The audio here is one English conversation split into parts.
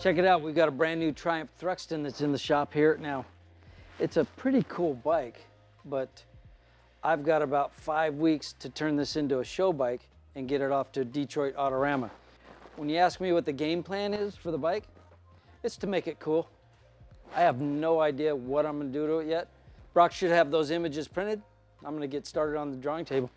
Check it out, we've got a brand new Triumph Thruxton that's in the shop here. Now, it's a pretty cool bike, but I've got about five weeks to turn this into a show bike and get it off to Detroit Autorama. When you ask me what the game plan is for the bike, it's to make it cool. I have no idea what I'm gonna do to it yet. Brock should have those images printed. I'm gonna get started on the drawing table.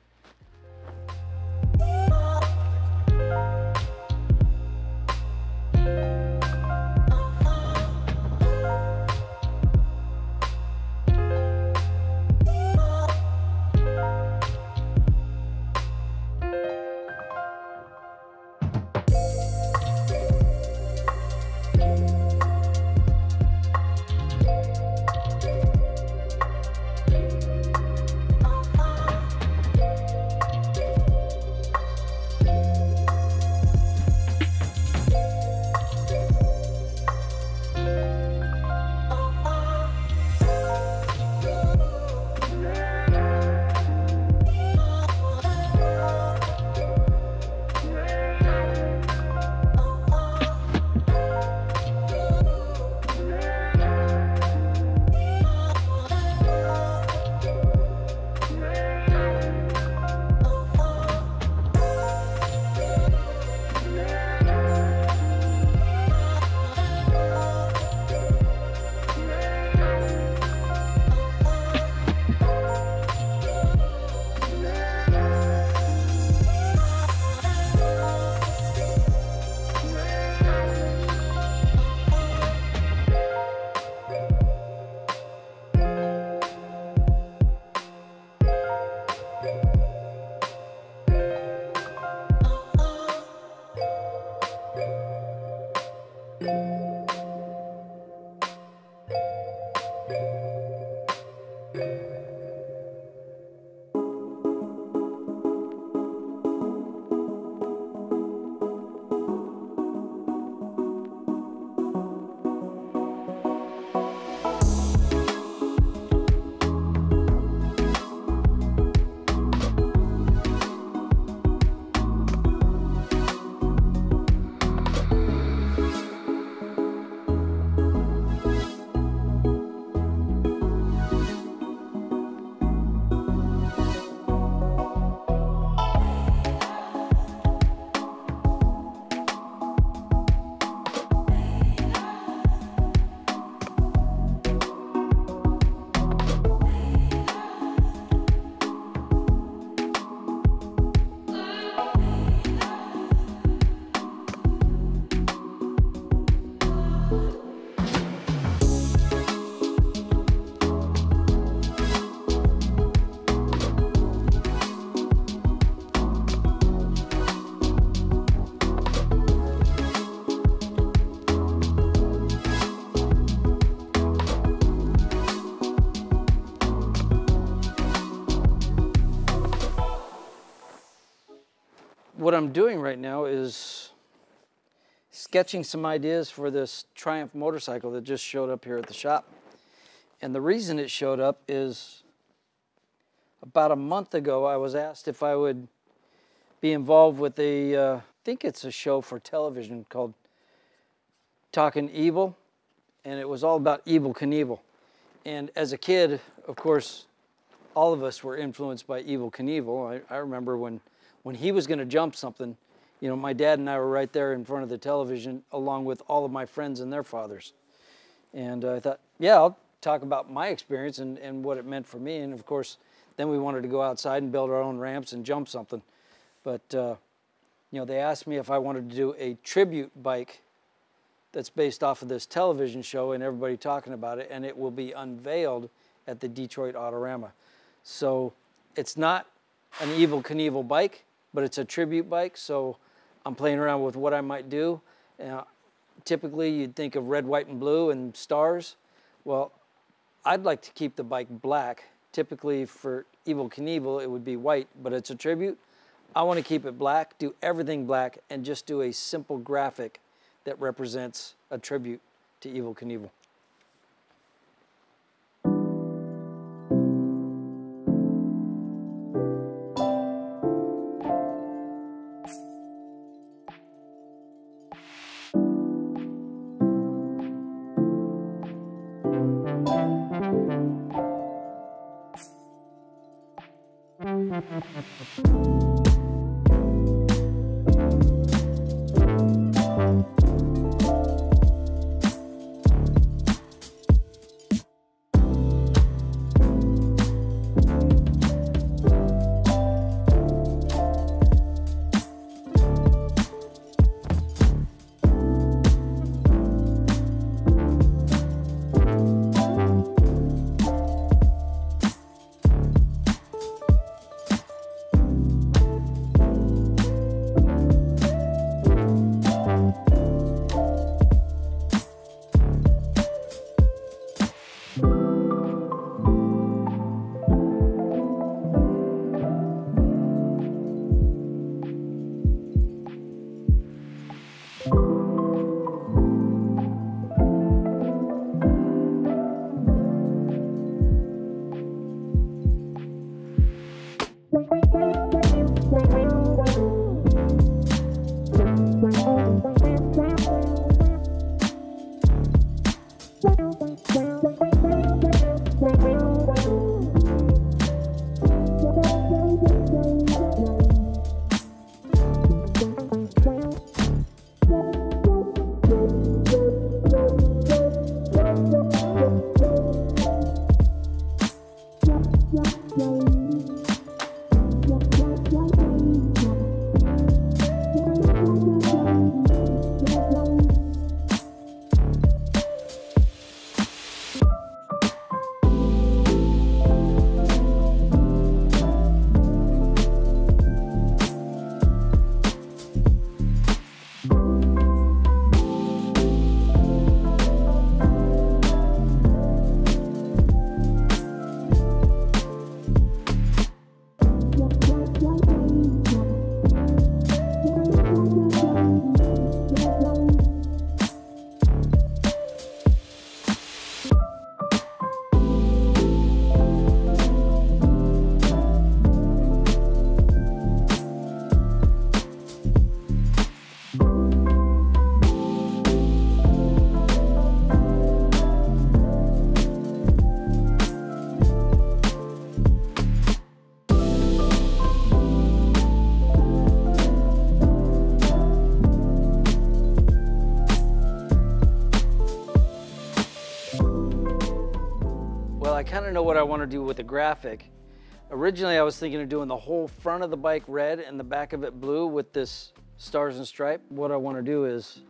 What I'm doing right now is sketching some ideas for this Triumph motorcycle that just showed up here at the shop. And the reason it showed up is about a month ago, I was asked if I would be involved with a, uh, I think it's a show for television called Talking Evil. and it was all about Evel Knievel. And as a kid, of course, all of us were influenced by Evel Knievel. I, I remember when when he was going to jump something, you know, my dad and I were right there in front of the television along with all of my friends and their fathers. And I thought, yeah, I'll talk about my experience and, and what it meant for me. And of course, then we wanted to go outside and build our own ramps and jump something. But, uh, you know, they asked me if I wanted to do a tribute bike that's based off of this television show and everybody talking about it, and it will be unveiled at the Detroit Autorama. So it's not an Evel Knievel bike, but it's a tribute bike, so I'm playing around with what I might do. Uh, typically, you'd think of red, white, and blue and stars. Well, I'd like to keep the bike black. Typically, for Evel Knievel, it would be white, but it's a tribute. I want to keep it black, do everything black, and just do a simple graphic that represents a tribute to Evel Knievel. I kind know what I want to do with the graphic. Originally, I was thinking of doing the whole front of the bike red and the back of it blue with this stars and stripe. What I want to do is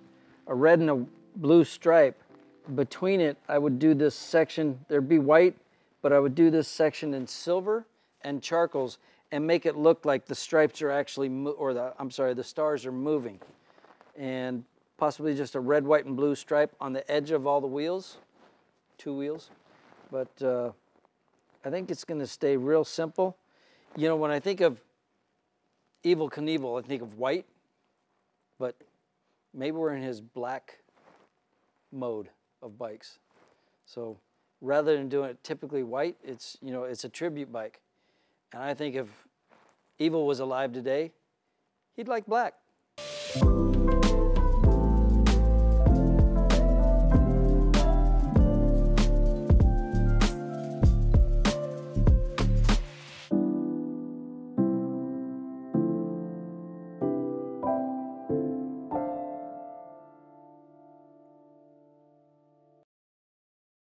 a red and a blue stripe. Between it, I would do this section, there'd be white, but I would do this section in silver and charcoals and make it look like the stripes are actually, or the, I'm sorry, the stars are moving. And possibly just a red, white, and blue stripe on the edge of all the wheels, two wheels but uh, I think it's going to stay real simple. You know, when I think of Evel Knievel, I think of white, but maybe we're in his black mode of bikes. So rather than doing it typically white, it's, you know, it's a tribute bike. And I think if Evel was alive today, he'd like black.